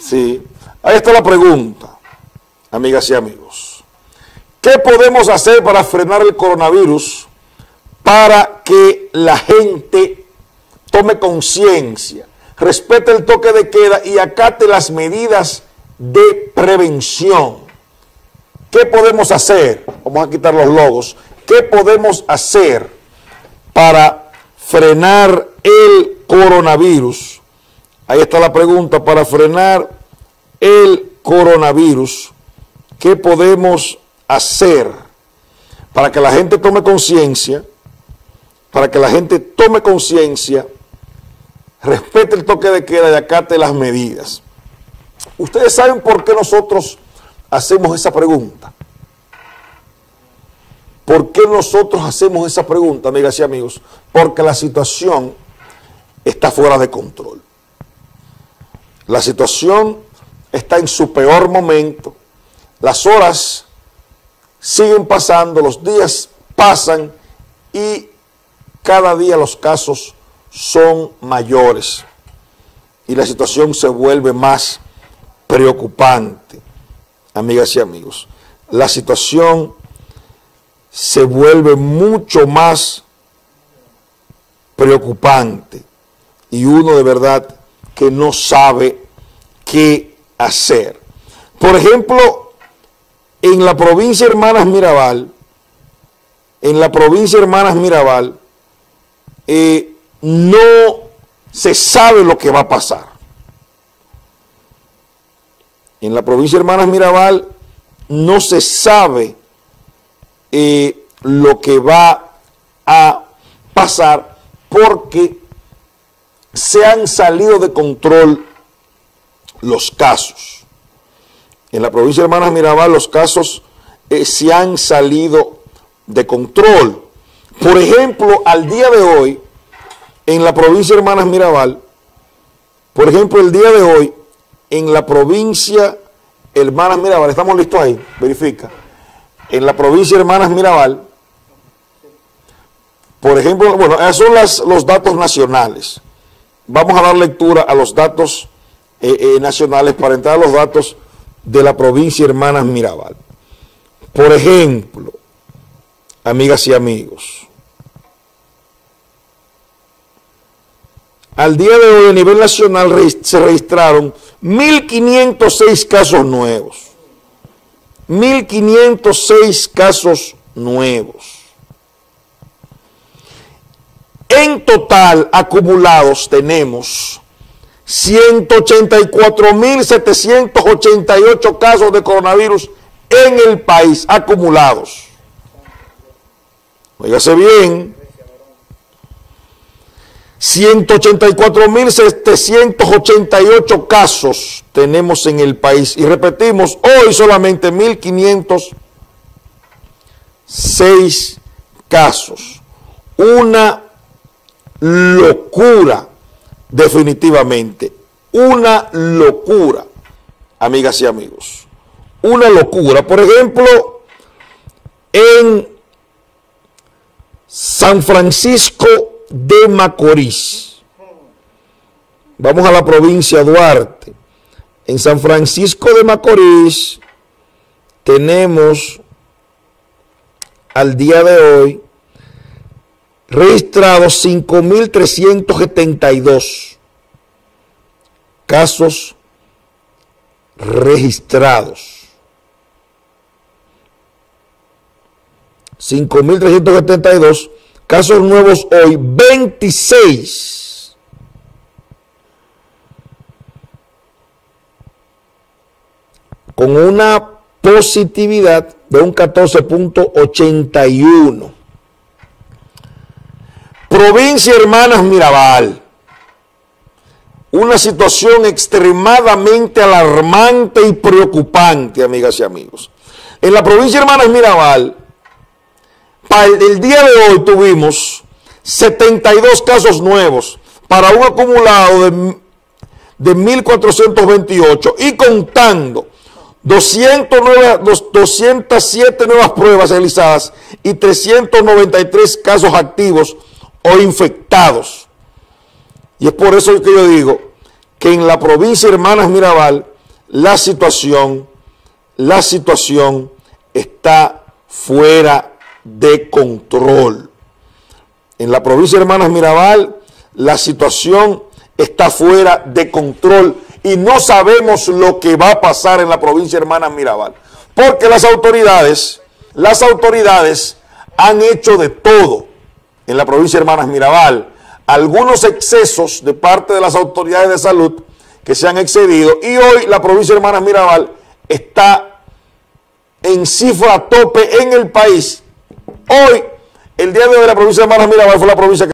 Sí. Ahí está la pregunta, amigas y amigos. ¿Qué podemos hacer para frenar el coronavirus para que la gente tome conciencia, respete el toque de queda y acate las medidas de prevención? ¿Qué podemos hacer? Vamos a quitar los logos. ¿Qué podemos hacer para frenar el coronavirus? Ahí está la pregunta, para frenar el coronavirus, ¿qué podemos hacer para que la gente tome conciencia, para que la gente tome conciencia, respete el toque de queda y acate las medidas? Ustedes saben por qué nosotros hacemos esa pregunta. ¿Por qué nosotros hacemos esa pregunta, amigas y amigos? Porque la situación está fuera de control. La situación está en su peor momento, las horas siguen pasando, los días pasan y cada día los casos son mayores y la situación se vuelve más preocupante, amigas y amigos. La situación se vuelve mucho más preocupante y uno de verdad que no sabe qué hacer. Por ejemplo, en la provincia Hermanas Mirabal, en la provincia Hermanas Mirabal, eh, no se sabe lo que va a pasar. En la provincia Hermanas Mirabal no se sabe eh, lo que va a pasar porque se han salido de control los casos. En la provincia de Hermanas Mirabal los casos eh, se han salido de control. Por ejemplo, al día de hoy, en la provincia de Hermanas Mirabal, por ejemplo, el día de hoy, en la provincia Hermanas Mirabal, ¿estamos listos ahí? Verifica. En la provincia Hermanas Mirabal, por ejemplo, bueno, esos son los datos nacionales. Vamos a dar lectura a los datos eh, eh, nacionales para entrar a los datos de la provincia Hermanas Mirabal. Por ejemplo, amigas y amigos, al día de hoy a nivel nacional se registraron 1.506 casos nuevos. 1.506 casos nuevos. En total acumulados tenemos 184.788 casos de coronavirus en el país acumulados. Óigase bien. 184.788 casos tenemos en el país. Y repetimos, hoy solamente 1.506 casos. Una locura definitivamente una locura, amigas y amigos. Una locura. Por ejemplo, en San Francisco de Macorís. Vamos a la provincia de Duarte. En San Francisco de Macorís tenemos al día de hoy registrados 5.372 casos registrados. 5.372 casos nuevos hoy, 26. Con una positividad de un 14.81. Provincia Hermanas Mirabal. Una situación extremadamente alarmante y preocupante, amigas y amigos. En la provincia Hermanas Mirabal, para el, día de hoy tuvimos 72 casos nuevos para un acumulado de, de 1.428 y contando 209, 207 nuevas pruebas realizadas y 393 casos activos o infectados. Y es por eso que yo digo que en la provincia Hermanas Mirabal la situación, la situación está fuera de control. En la provincia de Hermanas Mirabal, la situación está fuera de control y no sabemos lo que va a pasar en la provincia de Hermanas Mirabal. Porque las autoridades, las autoridades han hecho de todo en la provincia de Hermanas Mirabal. Algunos excesos de parte de las autoridades de salud que se han excedido y hoy la provincia de Hermanas Mirabal está en cifra tope en el país. Hoy, el día de hoy, la provincia de Hermanas Mirabal fue la provincia que